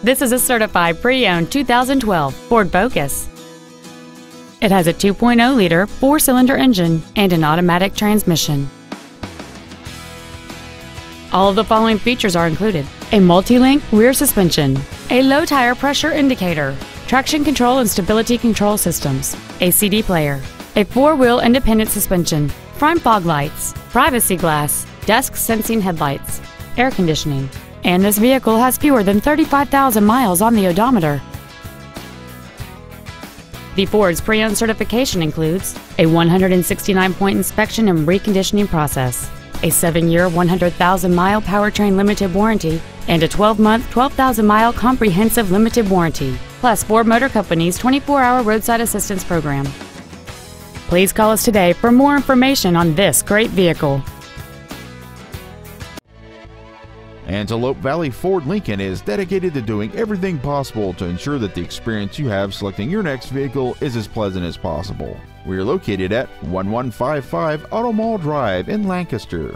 This is a certified pre-owned 2012 Ford Focus. It has a 2.0-liter four-cylinder engine and an automatic transmission. All of the following features are included. A multi-link rear suspension, a low tire pressure indicator, traction control and stability control systems, a CD player, a four-wheel independent suspension, front fog lights, privacy glass, dusk sensing headlights, air conditioning, and this vehicle has fewer than 35,000 miles on the odometer. The Ford's pre-owned certification includes a 169-point inspection and reconditioning process, a 7-year, 100,000-mile powertrain limited warranty, and a 12-month, 12,000-mile comprehensive limited warranty, plus Ford Motor Company's 24-hour roadside assistance program. Please call us today for more information on this great vehicle. Antelope Valley Ford Lincoln is dedicated to doing everything possible to ensure that the experience you have selecting your next vehicle is as pleasant as possible. We are located at 1155 Auto Mall Drive in Lancaster.